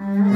Mm-hmm.